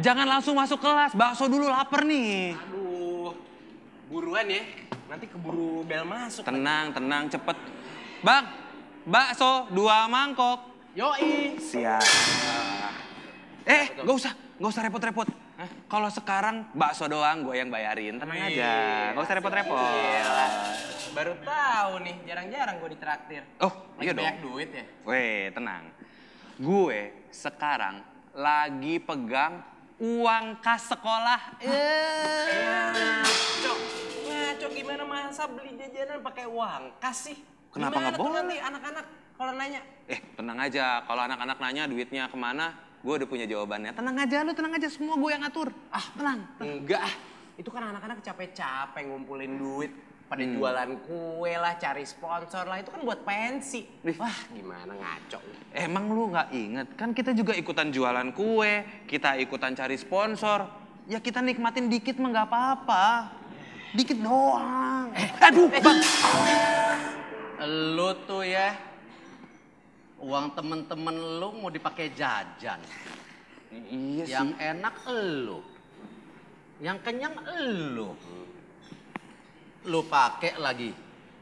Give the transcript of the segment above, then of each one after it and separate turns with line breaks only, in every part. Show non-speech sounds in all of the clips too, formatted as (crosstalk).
Jangan langsung masuk kelas, bakso dulu lapar nih.
Aduh, buruan ya. Nanti keburu bel masuk.
Tenang, tenang, cepet. Bang, bakso dua mangkok.
Yoi.
Siap. Eh, gak usah, gak usah repot-repot. Kalau sekarang bakso doang gue yang bayarin, tenang aja. Gak usah repot-repot.
Baru tahu nih, jarang-jarang gue ditraktir.
Oh,
Lagi
iya
banyak
dong.
duit ya.
Weh, tenang. Gue sekarang lagi pegang uang kas sekolah. Eh.
Ngaco, ngaco gimana masa beli jajanan pakai uang? Kasih.
Kenapa nggak boleh?
nanti anak-anak kalau nanya?
Eh, tenang aja. Kalau anak-anak nanya duitnya ke mana, gue udah punya jawabannya. Tenang aja, lu tenang aja. Semua gue yang ngatur. Ah, tenang.
Enggak ah, itu kan anak-anak capek-capek ngumpulin duit. Pada
Hmm.
jualan kue lah, cari sponsor lah, itu kan buat pensi. Wah gimana ngaco.
Emang lu nggak inget? Kan kita juga ikutan jualan kue, kita ikutan cari sponsor. Ya kita nikmatin dikit mah nggak apa-apa. Dikit doang. Eh, aduh, bang.
Lu tuh ya, uang temen-temen lu mau dipakai jajan.
Iya sih.
Yang enak elu. Yang kenyang elu. Lu pakai lagi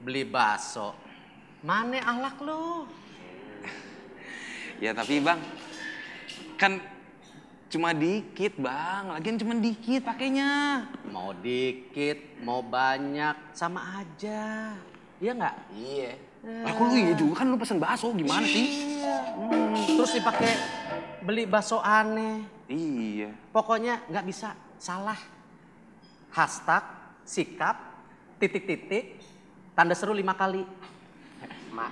beli bakso. Mana ahlak lu?
Ya tapi bang, kan cuma dikit bang. Lagian cuma dikit pakainya.
Mau dikit, mau banyak, sama aja. Iya nggak?
Iya.
Lah kok lu iya juga kan lu pesen bakso gimana sih?
Hmm, terus dipakai beli bakso aneh.
Iya.
Pokoknya nggak bisa salah. Hashtag, sikap, titik-titik, tanda seru lima kali.
Ma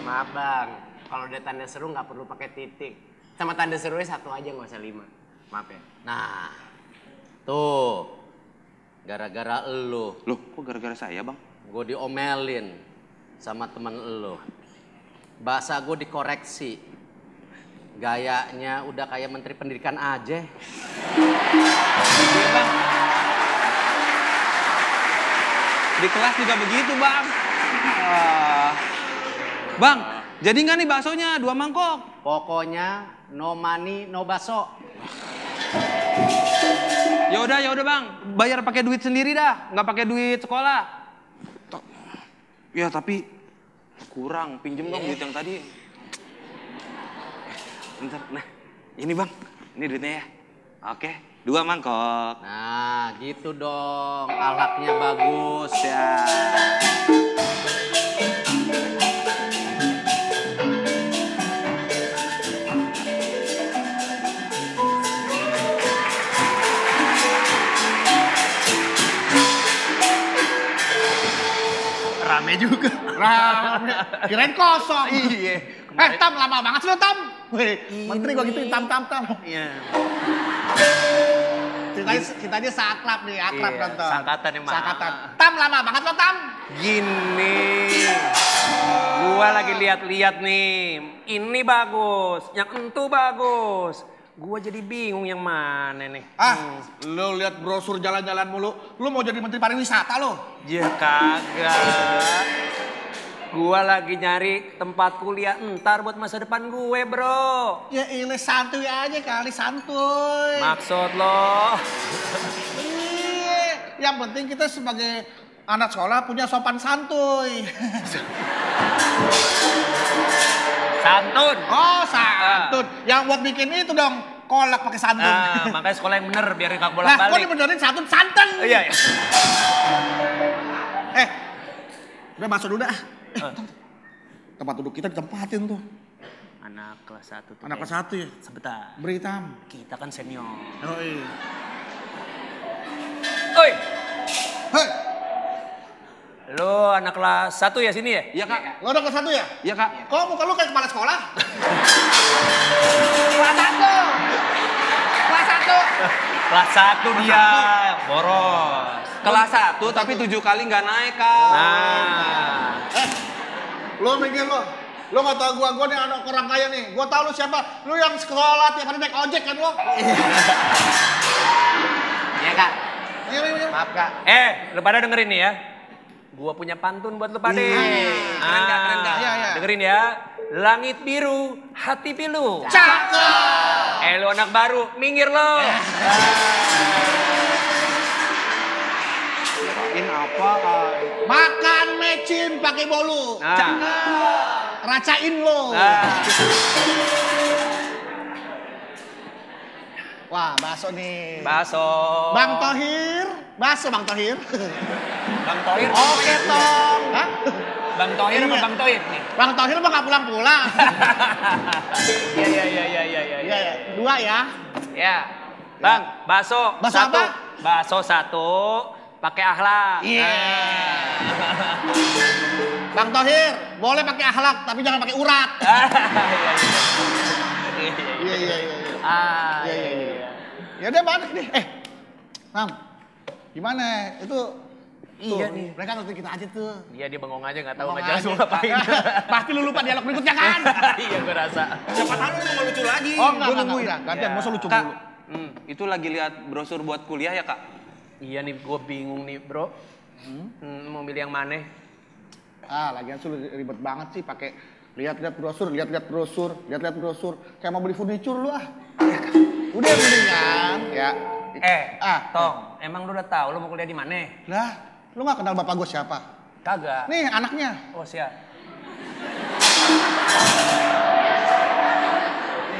Maaf bang, kalau udah tanda seru nggak perlu pakai titik. Sama tanda serunya satu aja nggak usah lima. Maaf ya.
Nah, tuh, gara-gara elu,
Loh, kok gara-gara saya bang?
gue diomelin sama temen elu. Bahasa gue dikoreksi. Gayanya udah kayak menteri pendidikan aja.
Iya bang. Di kelas juga begitu bang. Ah. Bang, jadi nggak nih baksonya dua mangkok?
Pokoknya no money, no baso.
Ya udah, ya udah bang. Bayar pakai duit sendiri dah, nggak pakai duit sekolah. Ya tapi kurang, pinjem dong duit yang tadi. Bentar, nah ini bang, ini duitnya ya. Oke, dua mangkok.
Nah, gitu dong. Alaknya bagus.
Ya.
Rame juga. Rame. Kirain kosong.
Iya.
Eh, Tam, lama banget sih lo, Tam. Wih, menteri gua gituin, Tam, Tam, Tam.
Iya.
Ceritanya, ceritanya seakrab nih, akrab
Iya,
nonton.
sangkatan emang.
Sangkatan. Tam, lama banget lo, Tam.
Gini, gua lagi lihat-lihat nih. Ini bagus, yang entu bagus. Gua jadi bingung yang mana nih.
Ah, lo lihat brosur jalan-jalan mulu. Lo mau jadi menteri pariwisata lo.
Ya kagak. Gua lagi nyari tempat kuliah entar buat masa depan gue, bro.
Ya ini santuy aja kali, santuy.
Maksud lo?
Iya, yang penting kita sebagai anak sekolah punya sopan santuy.
Santun.
Oh, santun. Yang buat bikin itu dong, kolak pakai santun.
Ah, makanya sekolah yang bener biar gak
Nah, kok
bolak-balik.
dibenerin santun santen?
Iya, iya.
Eh, udah masuk dulu dah. Eh, tempat duduk kita ditempatin tuh.
Anak kelas 1 tuh.
Anak kelas satu ya.
Sebentar.
Beri tam.
Kita kan senior.
Oh iya.
Oi,
Hei,
lo anak kelas 1 ya sini ya?
Iya kak.
lo udah kelas satu ya?
Iya kak.
Kok muka lu kayak kepala sekolah? (laughs) kelas satu. Kelas satu.
Kelas 1 dia, boros.
Kelas satu tapi tujuh kali nggak naik kak.
Nah,
Eh, lu mikir lu. Lu gak tau gua, gua nih anak orang kaya nih. Gua tau lu siapa. Lu yang sekolah tiap hari naik ojek kan lu.
Iya kak.
Iya, iya, iya.
Maaf kak.
eh, lu pada dengerin nih ya. Gua punya pantun buat lu pada.
keren Kak, keren Kak.
Iya, iya.
Dengerin ya. Langit biru, hati pilu.
Cakep.
Eh lu anak baru, minggir lo.
Kirain apa?
Makan mecin pakai bolu.
Nah.
Racain lo.
Nah.
Wah, bakso nih.
Bakso.
Bang Tohir, bakso Bang Tohir.
Bang Tohir.
Oke, Tong. Hah?
Bang Tohir apa
Iya.
Bang Tohir nih?
Bang Tohir mah nggak pulang-pulang. (laughs)
Iya iya iya iya iya iya.
Iya, ya. Dua ya.
Ya. Bang, bakso.
Bakso
satu.
apa?
Bakso satu, pakai akhlak.
Iya. (laughs) Bang Tohir, boleh pakai akhlak, tapi jangan pakai urat. (laughs)
Ah, iya, iya. Iya, iya,
Iya, iya, iya. iya.
Ah,
Iya,
iya,
iya,
iya.
iya. Ya udah balik deh. Eh, Nam, gimana? Itu
Iya
tuh,
nih.
Mereka ngerti kita aja tuh.
Dia dia bengong aja nggak tahu nggak jelas mau ngapain. (laughs)
Pasti lu lupa dialog berikutnya kan?
Iya gue rasa.
Siapa tahu lu mau lucu lagi.
Oh, enggak, enggak,
nungguin.
udah. Gantian,
Ya.
masa lucu
Kak,
dulu.
hmm, itu lagi lihat brosur buat kuliah ya kak?
Iya nih gue bingung nih bro. Hmm, mau milih yang mana?
Ah, lagian lu ribet banget sih pakai lihat-lihat brosur, lihat-lihat brosur, lihat-lihat brosur. Kayak mau beli furniture lu ah. Udah mendingan ya.
Eh,
ah,
Tong, emang lu udah tahu lu mau kuliah di mana?
Lah, lu gak kenal bapak gue siapa?
Kagak.
Nih anaknya.
Oh siap.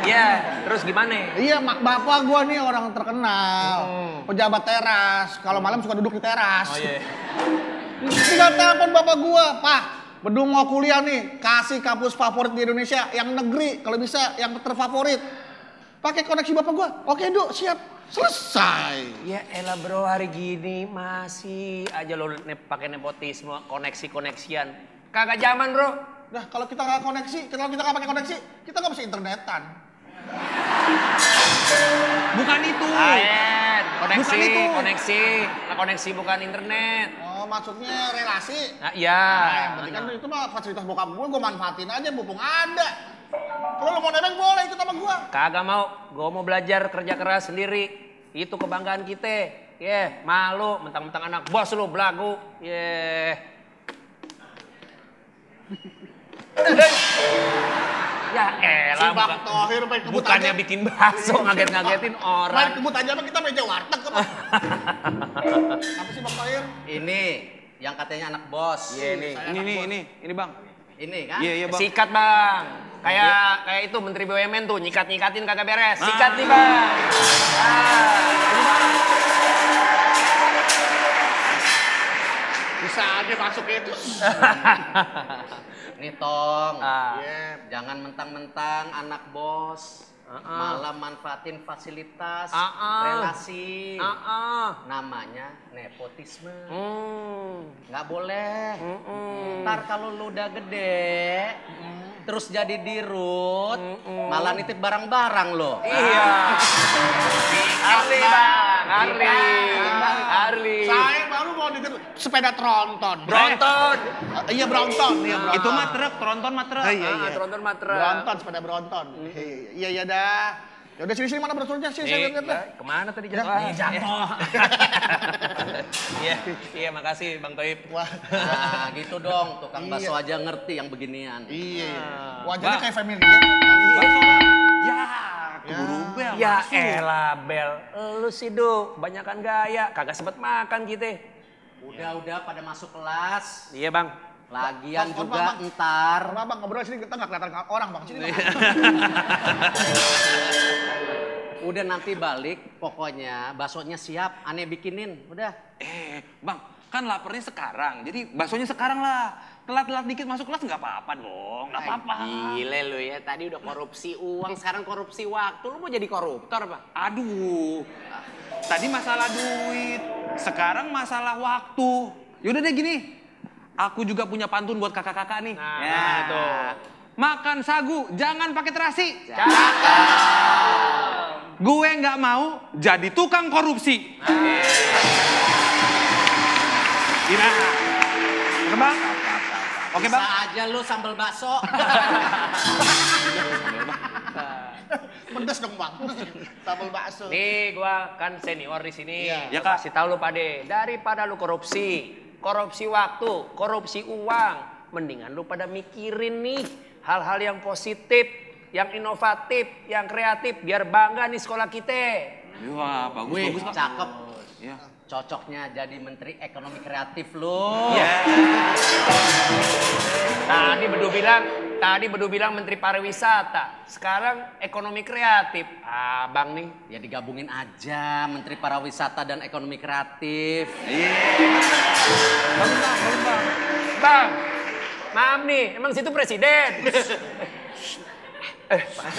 Iya, terus gimana?
Iya, mak bapak gua nih orang terkenal.
Hmm.
Pejabat teras. Kalau malam suka duduk di teras.
Oh iya.
Tinggal telepon bapak gua, Pak. Bedung mau kuliah nih, kasih kampus favorit di Indonesia yang negeri, kalau bisa yang terfavorit. Pakai koneksi bapak gua. Oke, Duk, siap. Selesai.
Ya elah bro, hari gini masih aja lo ne pakai nepotisme, koneksi-koneksian. Kagak zaman bro.
Nah, kalau kita nggak koneksi, kalau kita nggak pakai koneksi, kita nggak bisa internetan.
Bukan itu.
Lain, koneksi,
Bukan itu.
koneksi. Nah, koneksi bukan internet.
Oh, maksudnya relasi.
Nah, iya.
Nah, yang penting kan itu mah fasilitas bokap gue, gue manfaatin aja mumpung ada. Kalau lo mau nebeng boleh ikut sama gue.
Kagak mau, gue mau belajar kerja keras sendiri. Itu kebanggaan kita. Ye, malu mentang-mentang anak bos lu belagu. Ye. (laughs) ya
Si
elah,
Bang
bukan,
Tohir main kebut
bukannya
aja.
bikin bakso ngaget-ngagetin
Main
orang.
kebut aja mah kita meja warteg apa? (laughs) Apa sih Bang Tohir?
Ini yang katanya anak bos.
Iya nih.
Ini nih, ini, ini bang.
Ini kan?
Iya, iya bang.
Sikat bang. Kayak kayak itu Menteri BUMN tuh nyikat-nyikatin kagak beres. Sikat nih bang.
Bisa aja masuk itu. (laughs)
Nih Tong.
Ah.
Iya.
Jangan mentang-mentang anak bos. Malah manfaatin fasilitas,
Ah, ah.
relasi.
Ah, ah.
Namanya nepotisme.
Hmm.
Nggak boleh.
Mm-mm.
Ntar kalau lu udah gede, terus jadi dirut, malah nitip barang-barang lo.
Iya. Harley bang, Harley, Harley.
Saya baru mau nitip sepeda tronton.
Bronton.
Eh, iya Bronton, iya Bronton.
Itu mah truk, tronton mah truk.
iya,
Ah,
iya.
Tronton matra.
Bronton, sepeda Bronton. Iya, iya dah. Ya udah sini sini mana brosurnya sih saya lihat
ya, ke mana tadi
Ya,
jatuh?
ini jatuh.
Iya, iya makasih Bang Toib.
Wah.
Nah gitu dong, tukang
Iya.
bakso aja ngerti yang beginian.
Iya.
Ah.
Wajahnya kayak family ya.
Bakso, Bang. Ya, keburu bel.
Ya elah Bel, lu sih Du, banyakan gaya, kagak sempet makan kita.
Udah-udah pada masuk kelas.
Iya Bang.
Lagian
Bang,
juga
Bang,
ntar
Bang, bang ngobrol sini kita nggak kelihatan orang bang. Sini bang. (laughs)
udah nanti balik, pokoknya baksonya siap, aneh bikinin, udah.
Eh, bang, kan laparnya sekarang. Jadi baksonya sekarang lah. Telat-telat dikit masuk kelas nggak apa-apa dong. Nggak apa-apa.
Gile lu ya, tadi udah korupsi uang, sekarang korupsi waktu. Lu mau jadi koruptor apa?
Aduh, tadi masalah duit, sekarang masalah waktu. Yaudah deh gini, aku juga punya pantun buat kakak-kakak nih.
Nah,
Ya.
nah, tuh.
Makan sagu, jangan pakai terasi. Gue nggak mau jadi tukang korupsi. Gimana? Oke bang? Oke
Bisa
bang?
aja lu sambal bakso. (laughs)
Pedes dong bang. (laughs) Sambal bakso.
Nih gua kan senior di sini.
Iya.
Ya,
Gua
Kak.
Kasih tahu lu pade, daripada lu korupsi, korupsi waktu, korupsi uang, mendingan lu pada mikirin nih hal-hal yang positif. yang inovatif, yang kreatif, biar bangga nih sekolah kita.
Wah, bagus,
Wih,
bagus, Pak.
cakep.
Iya.
Cocoknya jadi menteri ekonomi kreatif lu.
Ya. Tadi Bedu bilang, tadi Bedu bilang menteri pariwisata. Sekarang ekonomi kreatif. Abang nih.
Ya digabungin aja menteri pariwisata dan ekonomi kreatif.
Bang, maaf nih, emang situ presiden. (laughs) Pak,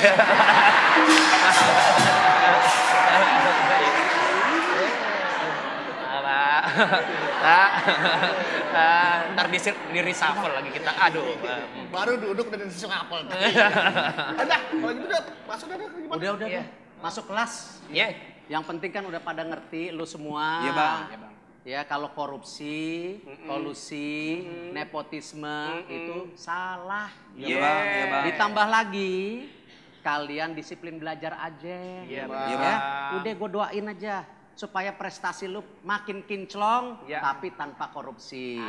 Ah, (laughs) ntar di, di reshuffle lagi kita. Aduh. ah.
Baru duduk dan disusun apel. (laughs) Udah, kalau gitu udah masuk dah gimana?
Udah, udah,
Iya.
udah. Masuk kelas.
Ya,
Yang penting kan udah pada ngerti lu semua.
Iya, Bang. Iya,
Ya kalau korupsi, kolusi, nepotisme itu salah.
Iya, Bang. Iya, Bang.
Ditambah lagi kalian disiplin belajar aja.
Iya,
Bang.
Ya, udah gue doain aja supaya prestasi lu makin kinclong
Iya.
tapi tanpa korupsi.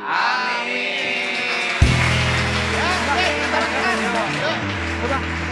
Oke, kita rekan. Yuk. Udah.